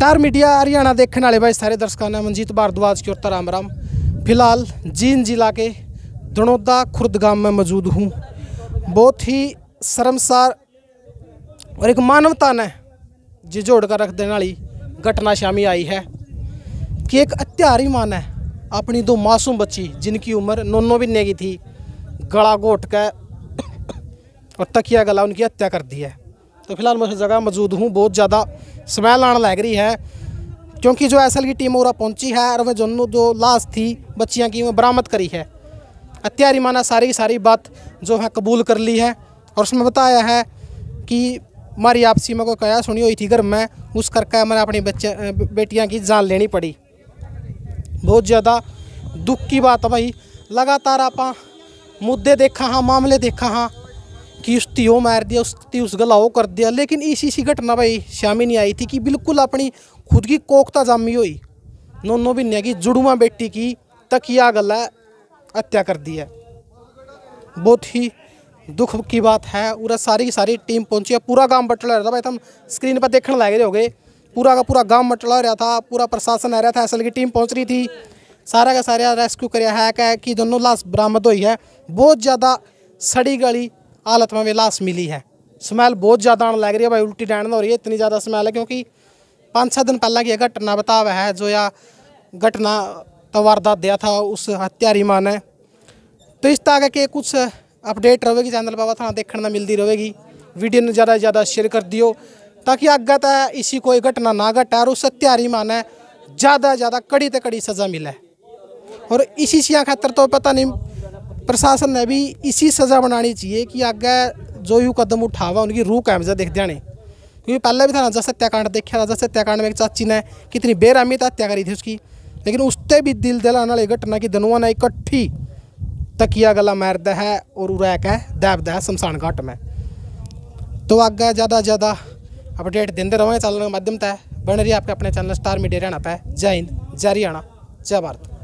Star media Haryana देखने वाले भाई, सारे दर्शकों ने मनजीत भारद्वाज की ओर राम राम। फ़िलहाल जींद जिला के दणोदा खुर्द गाँव में मौजूद हूँ। बहुत ही शर्मसार और एक मानवता ने जिजोड़ कर रख देने वाली घटना शामी आई है कि एक अत्यारी माँ ने अपनी दो मासूम बच्ची, जिनकी उम्र नौनो महीने की थी, गला घोट कर और तकिया गला उनकी हत्या कर दी है। तो फ़िलहाल मैं उस जगह मौजूद हूँ, बहुत ज़्यादा स्मेल आने लग रही है, क्योंकि जो एसएल की टीम और पहुँची है और वह दोनों जो लाश थी, बच्चियाँ की वो बरामद करी है। अत्यारी माना सारी सारी बात जो है कबूल कर ली है और उसमें बताया है कि हमारी आपसी में कोई कया सुनी हुई थी घर में उस करके मैंने अपनी बच्चे, बेटियाँ की जान लेनी पड़ी। बहुत ज़्यादा दुख की बात है भाई। लगातार आप मुद्दे देखा हाँ मामले देखा हाँ कि उस धी मार दिया, उस धी उस गला वो कर दिया। लेकिन इसी इसी घटना भाई शामी नहीं आई थी कि बिल्कुल अपनी खुद की कोकता जामी हुई। नोनो भी की जुड़ुआ बेटी की तकिया गला हत्या कर दी है। बहुत ही दुख की बात है। पूरा सारी की सारी टीम पहुँची है। पूरा गाँव बटला रहा था भाई। तुम स्क्रीन पर देखने लगे रहे होगे पूरा का पूरा गाँव बटला रहा था। पूरा प्रशासन आ रहा था। असल की टीम पहुँच रही थी। सारा का सारा रेस्क्यू कराया है। कि दोनों लाश बरामद हुई है। बहुत ज़्यादा सड़ी गली हालत में वे लाश मिली है। स्मैल बहुत ज़्यादा आने लग रही है भाई, उल्टी डैन हो रही है, इतनी ज़्यादा स्मैल है क्योंकि पाँच छः दिन पहला की घटना बतावा है, जो या घटना तो वारदात दिया था उस हत्यारी माँ ने। तो इस तरह के कुछ अपडेट रहेगी, चैनल बाबा थाना देखने मिलती रहेगी। वीडियो ने ज़्यादा से ज़्यादा शेयर कर दियो, ताकि आगे तक इसी कोई घटना ना घटे और उस हत्यारी माँ ने ज़्यादा से ज़्यादा कड़ी से कड़ी सज़ा मिले। और इसी सिया खातर तो पता नहीं प्रशासन ने भी इसी सज़ा बनानी चाहिए कि आगे जो यू कदम उठावा, उनकी रूह कायमजा देख जाने क्योंकि पहले भी था ना जस हत्याकांड देखा था जस हत्याकांड में एक चाची ने कितनी बेरहमी हत्या करी थी उसकी। लेकिन उससे भी दिल दिलाने वाली घटना की दनुआ ने इकट्ठी तकिया गला मारद है और रह के दैबदा है शमशान घाट में। तो आगे ज़्यादा ज़्यादा अपडेट देते रहेंगे चैनल के माध्यम से बन रही आपके अपने चैनल स्टार मीडिया हरियाणा पे। जय हिंद, जय हरियाणा, जय भारत।